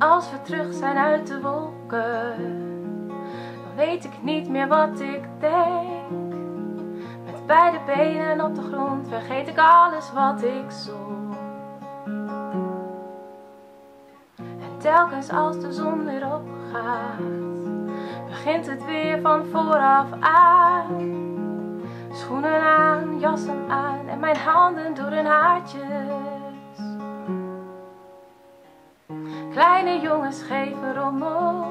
Als we terug zijn uit de wolken, dan weet ik niet meer wat ik denk. Met beide benen op de grond vergeet ik alles wat ik zong. En telkens als de zon weer opgaat, begint het weer van vooraf aan. Schoenen aan, jassen aan en mijn handen door hun haartjes. Kleine jongens geven rommel,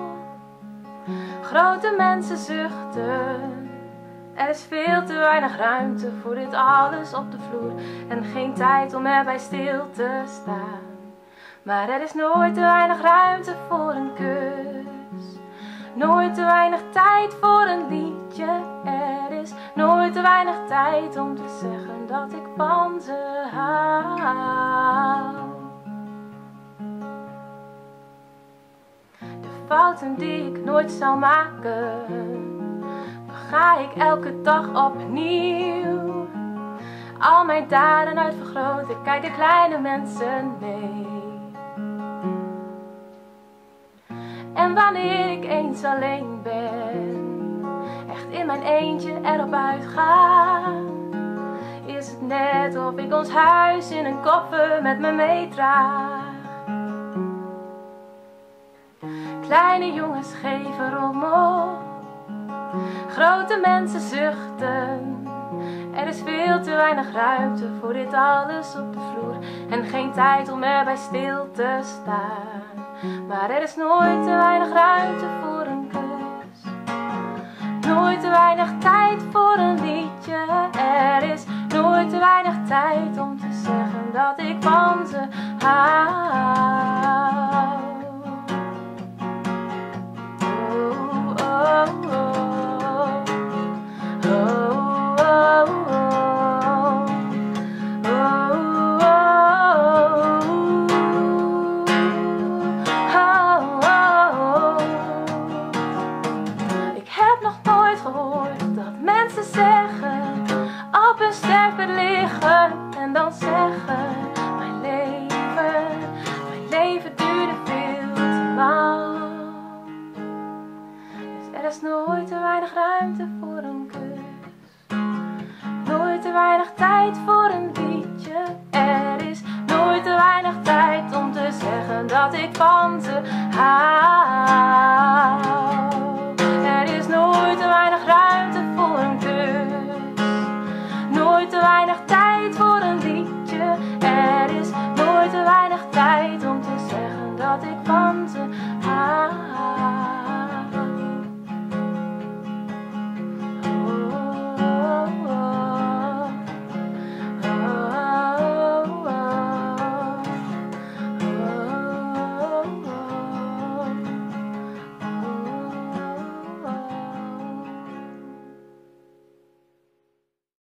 grote mensen zuchten. Er is veel te weinig ruimte voor dit alles op de vloer en geen tijd om erbij stil te staan. Maar er is nooit te weinig ruimte voor een kus, nooit te weinig tijd voor een liedje. Er is nooit te weinig tijd om te zeggen dat ik van ze hou. Fouten die ik nooit zal maken, ga ik elke dag opnieuw. Al mijn daden uitvergroot, ik kijk de kleine mensen mee. En wanneer ik eens alleen ben, echt in mijn eentje erop uitga, is het net of ik ons huis in een koffer met me meedraag. Kleine jongens geven rommel, grote mensen zuchten. Er is veel te weinig ruimte voor dit alles op de vloer en geen tijd om erbij stil te staan. Maar er is nooit te weinig ruimte voor een kus, nooit te weinig tijd voor een liedje. Er is nooit te weinig tijd om te zeggen dat ik van ze hou. En dan zeggen Mijn leven, mijn leven duurde veel te lang. Dus er is nooit te weinig ruimte voor een kus. Nooit te weinig tijd voor een liedje. Er is nooit te weinig tijd om te zeggen dat ik van ze hou